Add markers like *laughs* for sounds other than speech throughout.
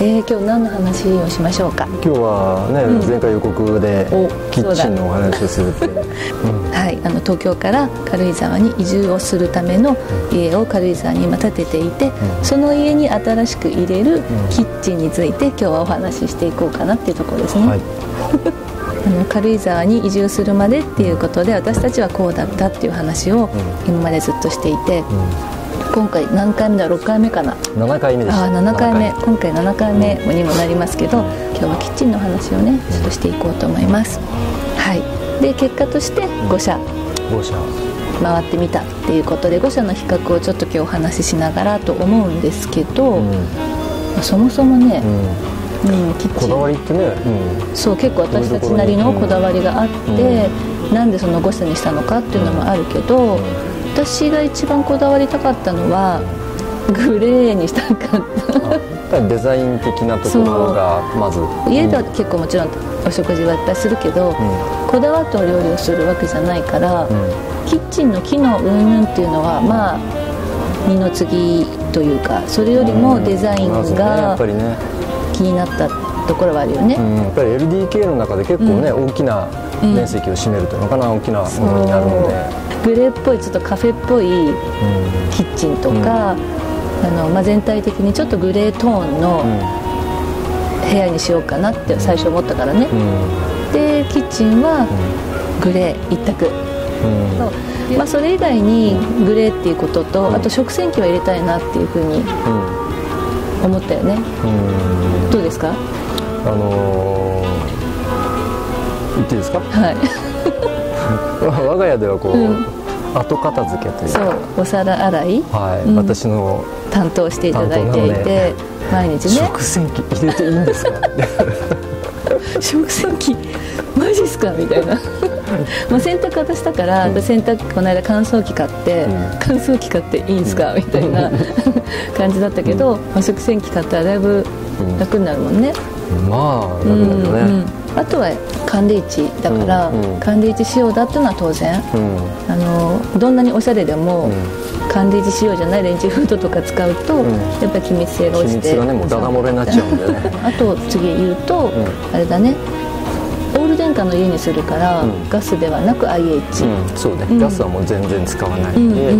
えー、今日何の話をしましょうか？今日はね、うん、前回予告でキッチンのお話をするって、う。ん、はいあの東京から軽井沢に移住をするための家を軽井沢に今建てていて、うん、その家に新しく入れるキッチンについて今日はお話ししていこうかなっていうところですね、はい。*laughs* あの軽井沢に移住するまでっていうことで私たちはこうだったっていう話を今までずっとしていて、今回何回目だ？6回目かな？7回目です。あ7回目。今回7回目にもなりますけど今日はキッチンの話をねちょっとしていこうと思います。はい。で結果として5社。5社。回ってみたっていうことで5社の比較をちょっと今日お話ししながらと思うんですけど、うん、そもそもね、うん、うん、キッチン。こだわりってね、うん、そう結構私たちなりのこだわりがあって、うん、なんでその5社にしたのかっていうのもあるけど、私が一番こだわりたかったのはグレーにしたかった。デザイン的なところがまず。家では結構もちろんお食事はいっぱいするけど、うん、こだわったお料理をするわけじゃないから、うん、キッチンの機能うんぬんっていうのはまあ二の次というかそれよりもデザインが気になったところはあるよね、うん、やっぱり LDK の中で結構ね、大きな面積を占めるというのかな大きなものになるので。グレーっぽいちょっとカフェっぽいキッチンとか、あのまあ、全体的にちょっとグレートーンの部屋にしようかなって最初思ったからね、でキッチンはグレー一択、まあ、それ以外にグレーっていうこととあと食洗機は入れたいなっていうふうに思ったよね、どうですか？あのー、言っていいですか？はい。*laughs* 我が家ではこう、うん、後片付けというそう。お皿洗い、はい、うん、私の担当していただいていて毎日ね。食洗機入れていいんですか？*laughs* 食洗機マジっすか？みたいな。*laughs* もう洗濯渡したから、うん、洗濯この間乾燥機買って、うん、乾燥機買っていいんですか、みたいな *laughs* 感じだったけど、まあ、食洗機買ったらだいぶ楽になるもんね、まあ楽になるね、あとは寒冷地だから、うんうん、寒冷地仕様だっていうのは当然、うん、あのどんなにおしゃれでも、寒冷地仕様じゃないレンジフードとか使うと、やっぱり機密性が落ちて。ねもうダダ漏れになっちゃうんでね。*laughs* あと次言うと、あれだね。オール電化の家にするから、ガスではなく IH、そうね、ガスはもう全然使わない。んで、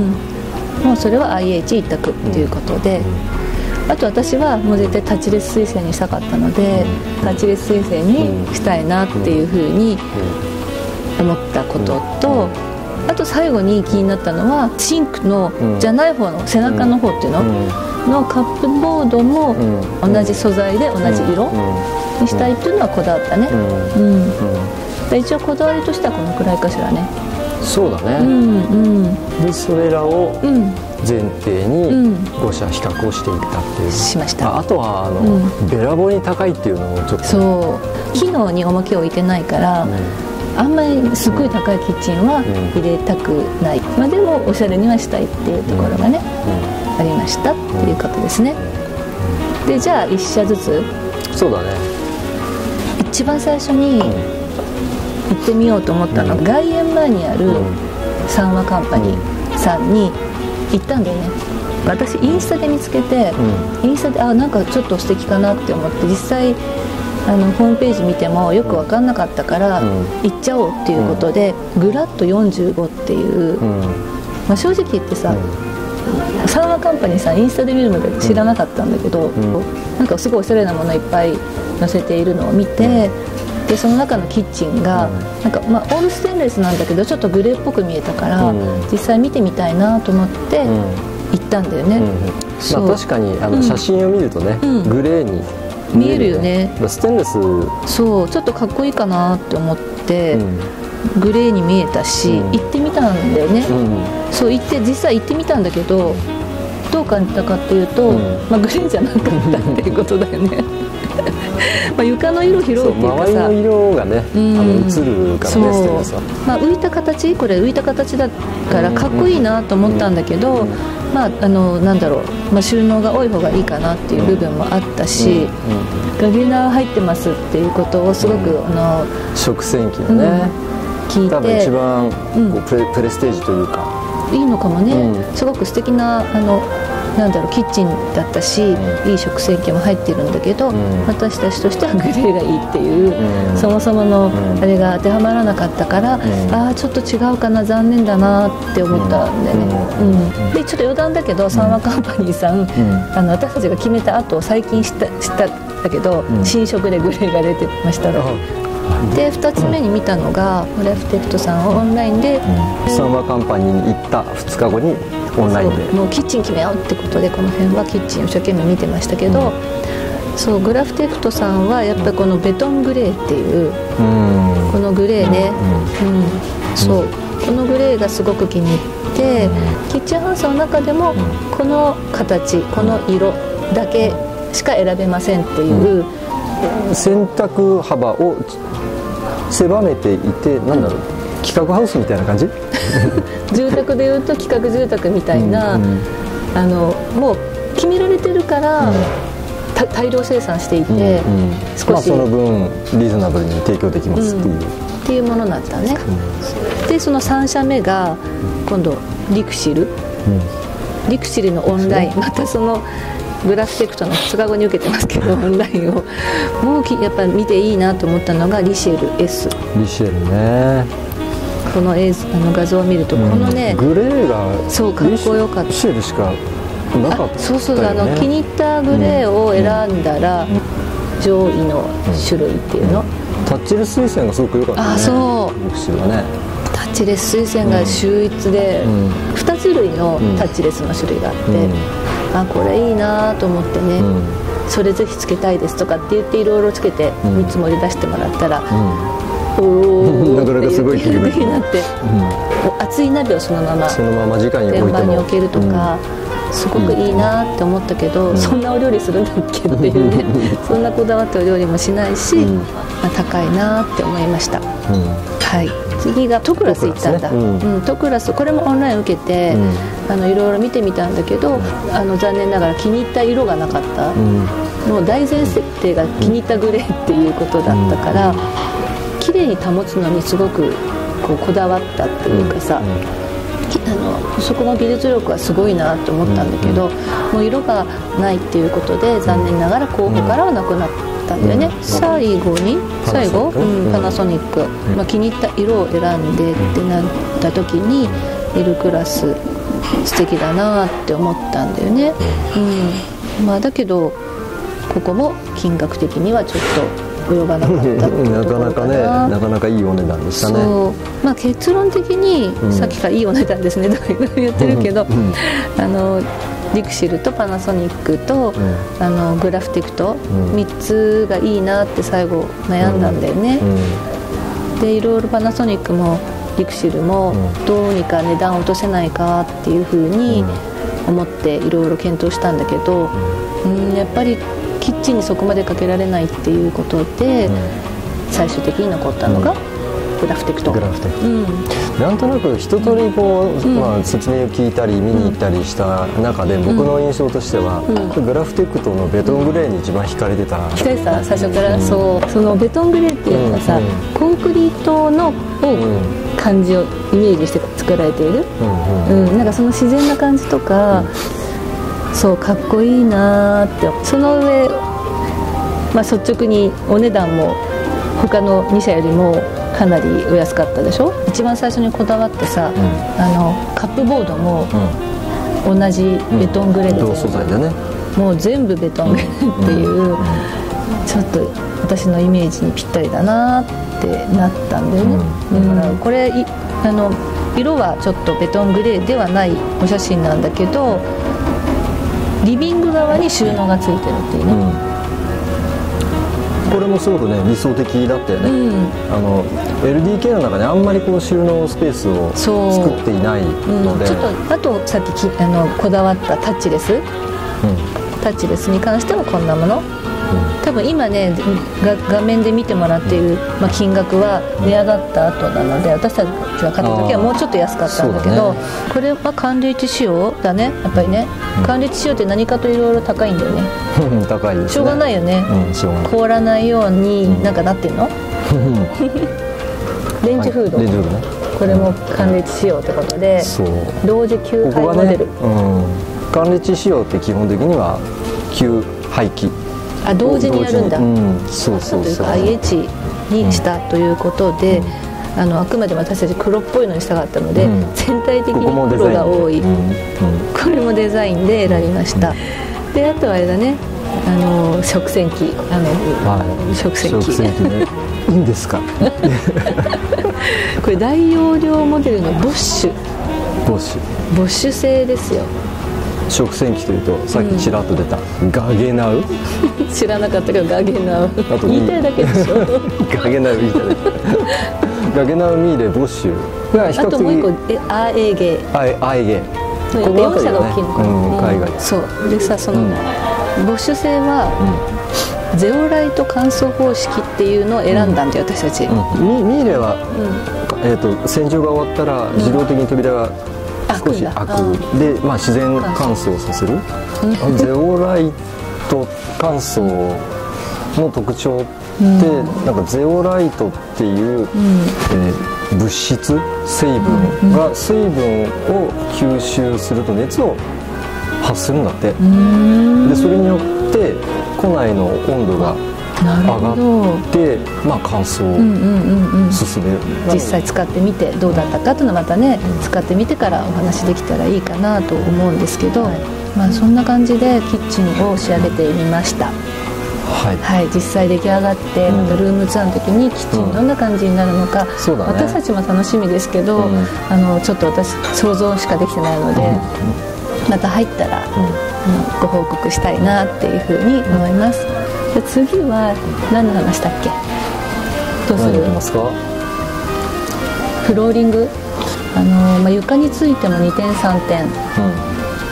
もうそれは IH 一択ということで、あと私はもう絶対タッチレス水栓にしたかったので、タッチレス水栓にしたいなっていうふうに思ったことと、あと最後に気になったのはシンクのじゃない方の背中の方っていうの、のカップボードも同じ素材で同じ色？にしたいっていうのはこだわったね、うん、一応こだわりとしてはこのくらいかしらね。そうだね、うんうん、でそれらを、うん。前提に5社比較をしていったっていう、しました。あとはあの、うん、べらぼうに高いっていうのをちょっと。そう。機能に重きを置いてないから、うん、あんまりすごい高いキッチンは入れたくない、まあ、でもおしゃれにはしたいっていうところがね、ありましたっていうことですね、でじゃあ1社ずつ。そうだね。一番最初に行ってみようと思ったのは、外苑前にある三和カンパニーさんに行ったんだよね。私インスタで見つけて、うん、インスタであなんかちょっと素敵かなって思って実際あのホームページ見てもよく分かんなかったから、うん、行っちゃおうっていうことで、うん、グラッド45っていう、まあ、正直言ってさ、サンマカンパニーさんインスタで見るまで知らなかったんだけど、うん、なんかすごいおしゃれなものいっぱい載せているのを見て、でその中のキッチンが、なんか、まあ、オールステンレスなんだけどちょっとグレーっぽく見えたから、実際見てみたいなと思って行ったんだよね、まあ、確かにあの写真を見るとね、グレーに見えるよね。ステンレス。そうちょっとかっこいいかなって思って、グレーに見えたし、行ってみたんだよね、そう行って実際行ってみたんだけどどう感じたかっていうと、まあ、グレーじゃなかったっていうことだよね。*laughs* まあ床の色広いっていうかさ。周りの色がね、うん、あの映るからねそう。まあ浮いた形これ浮いた形だからかっこいいなと思ったんだけど、まああのなんだろう、まあ、収納が多い方がいいかなっていう部分もあったし、ガゲナ入ってますっていうことをすごく、あの食洗機のね、聞いて。多分一番こうプレ,、プレステージというかいいのかもね、すごく素敵なあのなんだろうキッチンだったし、いい食洗機も入ってるんだけど、私たちとしてはグレーがいいっていう、そもそものあれが当てはまらなかったから、ああちょっと違うかな残念だなって思ったんだよね、うん。でちょっと余談だけどサンワカンパニーさん、あの私たちが決めた後最近知った知っただけど、新色でグレーが出てましたで2つ目に見たのがフレフテクトさんをオンラインで、うん、サンワカンパニーに行った2日後にオンラインで。もうキッチン決めようってことでこの辺はキッチンを一生懸命見てましたけど、うん、そうグラフテクトさんはやっぱりこのベトングレーっていう、うん、このグレーね、うん。そう。このグレーがすごく気に入って、キッチンハウスの中でもこの形この色だけしか選べませんっていう、選択幅を狭めていてなんだろう企画ハウスみたいな感じ？*laughs* 住宅でいうと企画住宅みたいな、うん、あのもう決められてるから、うん、大量生産していて、うんうん、少し、まあ、その分リーズナブルに提供できますっていう、っていうものだったね、でその3社目が今度リクシル、リクシルのオンライン、またそのグラフテクトの2日後に受けてますけど *laughs* オンラインをもうやっぱ見ていいなと思ったのがリシェル S リシェルね。この映あの画像を見ると、このねグレーがそうかっこよかった。リシェルしかなかった、ね、そうそうあの気に入ったグレーを選んだら、上位の種類っていうの、タッチレス水栓がすごく良かったね。あそう。リシェルはね。タッチレス水栓が秀逸で、うん、2種類のタッチレスの種類があって、あこれいいなと思ってね、それぜひつけたいですとかって言っていろいろつけて見積もり出してもらったら、おお *laughs* なかなかすごい気分になって、熱い鍋をそのままそのまま直に天板に置けるとか、すごくいいなって思ったけど、そんなお料理するんだっけっていうね *laughs* そんなこだわったお料理もしないし、まあ、高いなって思いました、はい次がトクラス行ったんだ、ね。うん、トクラス。これもオンライン受けて、あのいろいろ見てみたんだけど、あの残念ながら気に入った色がなかった、もう大前設定が気に入ったグレーっていうことだったから、綺麗に保つのにすごくこうこだわったっていうかさ、あのそこの技術力はすごいなと思ったんだけど、もう色がないっていうことで残念ながら候補からはなくなったんだよね、最後に最後、うん、パナソニック、まあ、気に入った色を選んでってなった時に L クラス素敵だなって思ったんだよね、うん。まあ、だけどここも金額的にはちょっと及ばなかったな。かなかねなかなかいいお値段でしたね。まあ、結論的に、さっきからいいお値段ですね。とか言ってるけど、あのリクシルとパナソニックと、うん、あのグラフテクト、うん、3つがいいなって最後悩んだんだよね、うん、でいろいろパナソニックもリクシルもどうにか値段を落とせないかっていうふうに思っていろいろ検討したんだけど、うん、やっぱりキッチンにそこまでかけられないっていうことで、最終的に残ったのが、グラフテクトグラフテク。ト、うん、なんとなく一通りこう、うん、まあ、説明を聞いたり見に行ったりした中で、僕の印象としては、うん、グラフテクトのベトングレーに一番惹かれてた。惹かれてた最初から、そう。そのベトングレーっていうのはさ、コンクリートのを感じをイメージして作られている、うんなんかその自然な感じとか、そうかっこいいなって。その上、まあ、率直にお値段も他の2社よりもかなりお安かったでしょ？一番最初にこだわってさ、うん、あのカップボードも同じベトングレーで、うん、素材だね。もう全部ベトングレーっていう、ちょっと私のイメージにぴったりだなってなったんだよね、だからこれあの色はちょっとベトングレーではないお写真なんだけどリビング側に収納がついてるっていうね、これもすごくね理想的だったよね、うん、あの LDK の中であんまりこう収納スペースを作っていないので、うん、ちょっとあとさっききあのこだわったタッチレス、うん、タッチレスに関してはこんなもの？多分今ね画面で見てもらっている、まあ、金額は値上がった後なので私たちが買った時はもうちょっと安かったんだけど、ね、これは寒冷地仕様だね。やっぱりね、うん、寒冷地仕様って何かといろいろ高いんだよね。高いです、ね、しょうがないよね、うん、凍らないようになんかなってんの、レンジフード、レンジフードね。これも寒冷地仕様ってことで、同時給配モデル、ね、うん。管理地仕様って基本的には旧廃棄あ同時にやるんだ、うん、そうそうそう。というか IH にしたということで、あのあくまでも私たち黒っぽいのにしたかったので、うん。全体的に黒が多い、これもデザインで選びました、であとはあれだね。あの食洗機。あの、はい。食洗機。食洗機ね。いいんですか？*laughs* これ大容量モデルのボッシュ。ボッシュ。ボッシュ製ですよ食洗機というとさっきちらっと出た、ガゲナウ？*laughs* 知らなかったけどガゲナウ。と言いたいだけでしょ。*laughs* ガゲナウみたいなガゲナウミーレボッシュが比較あともう一個的えアーエーゲあいあいげーこの4社が大きいのかな、うん、海外。そう。でさその、うん。ボッシュ製は、ゼオライト乾燥方式っていうのを選んだんだよ、私たち、ミーレは、えー、と洗浄が終わったら自動的に扉が少し開開く。くで、まあ、自然乾燥させる。ゼオライト乾燥の特徴って、なんかゼオライトっていう、えー物質成分が水分を吸収すると熱を発するんだって、でそれによって庫内の温度が上がって、まあ、乾燥をうんうんうんうん。進める、実際使ってみてどうだったかというのはまたね、使ってみてからお話できたらいいかなと思うんですけど、まあそんな感じでキッチンを仕上げてみました。はい。はい。実際出来上がって、またルームツアーの時にキッチンどんな感じになるのか、そうだね。私たちも楽しみですけど、うん。あのちょっと私想像しかできてないので、また入ったら、あのご報告したいなっていうふうに思います、で次は何の話だっけ？どうする？ますか？フローリング？あの、まあ、床についても2点3点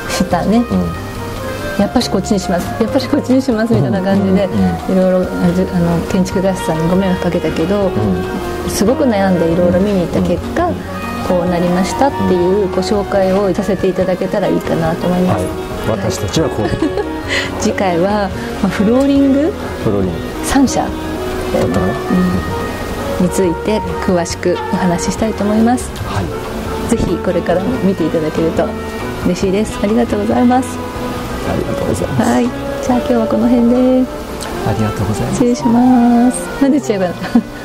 したね、やっぱしこっちにします。やっぱしこっちにしますみたいな感じでいろいろあの建築会社さんにご迷惑かけたけど、すごく悩んでいろいろ見に行った結果、こうなりましたっていうご紹介をさせていただけたらいいかなと思います、はい、私たちはこう。次回は、まあ、フローリング？フローリング。3社だったかな、について詳しくお話ししたいと思います。はい。ぜひこれからも見ていただけると嬉しいです。ありがとうございます。ありがとうございます。はい。じゃあ今日はこの辺で。ありがとうございます。失礼します。なんで違うかな？